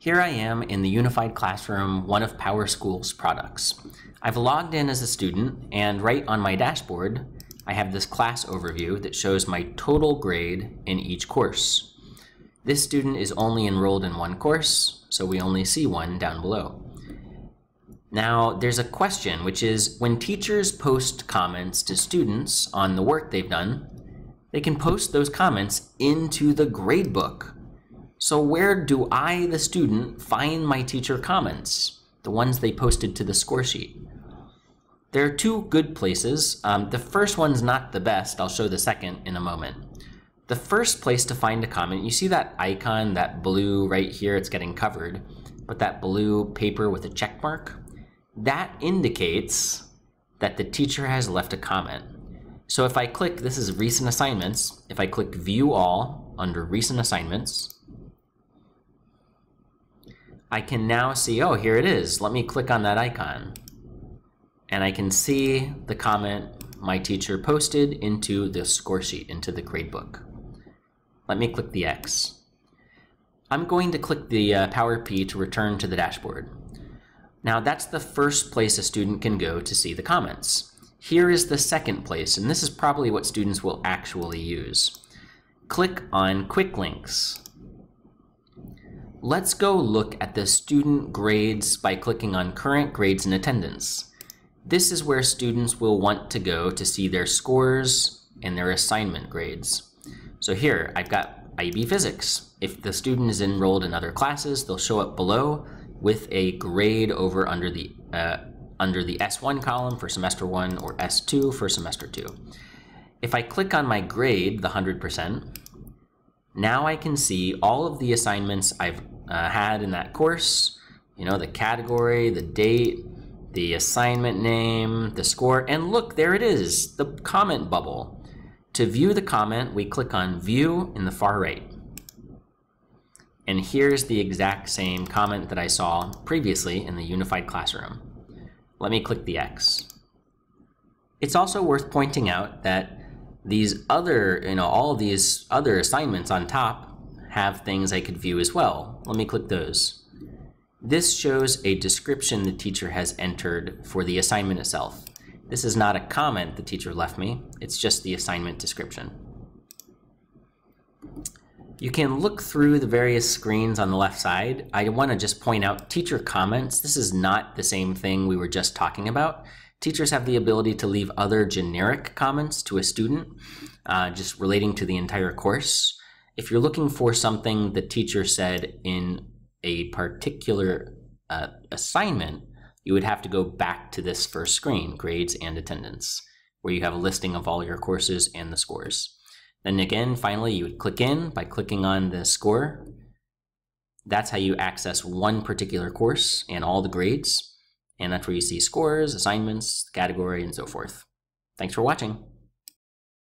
Here I am in the Unified Classroom, one of PowerSchool's products. I've logged in as a student, and right on my dashboard, I have this class overview that shows my total grade in each course. This student is only enrolled in one course, so we only see one down below. Now, there's a question, which is when teachers post comments to students on the work they've done, they can post those comments into the gradebook. So where do I, the student, find my teacher comments? The ones they posted to the score sheet. There are two good places. Um, the first one's not the best. I'll show the second in a moment. The first place to find a comment, you see that icon, that blue right here, it's getting covered, but that blue paper with a check mark? That indicates that the teacher has left a comment. So if I click, this is recent assignments, if I click view all under recent assignments, I can now see, oh, here it is. Let me click on that icon. And I can see the comment my teacher posted into the score sheet, into the gradebook. Let me click the X. I'm going to click the uh, Power P to return to the dashboard. Now that's the first place a student can go to see the comments. Here is the second place, and this is probably what students will actually use. Click on Quick Links. Let's go look at the student grades by clicking on Current Grades and Attendance. This is where students will want to go to see their scores and their assignment grades. So here, I've got IB Physics. If the student is enrolled in other classes, they'll show up below with a grade over under the uh, under the S1 column for semester 1 or S2 for semester 2. If I click on my grade, the 100%, now I can see all of the assignments I've uh, had in that course, you know, the category, the date, the assignment name, the score, and look, there it is, the comment bubble. To view the comment, we click on View in the far right. And here's the exact same comment that I saw previously in the Unified Classroom. Let me click the X. It's also worth pointing out that these other, you know, all these other assignments on top have things I could view as well. Let me click those. This shows a description the teacher has entered for the assignment itself. This is not a comment the teacher left me, it's just the assignment description. You can look through the various screens on the left side. I want to just point out teacher comments. This is not the same thing we were just talking about. Teachers have the ability to leave other generic comments to a student, uh, just relating to the entire course. If you're looking for something the teacher said in a particular uh, assignment, you would have to go back to this first screen, grades and attendance, where you have a listing of all your courses and the scores. Then again, finally, you would click in by clicking on the score. That's how you access one particular course and all the grades. And that's where you see scores, assignments, category, and so forth. Thanks for watching.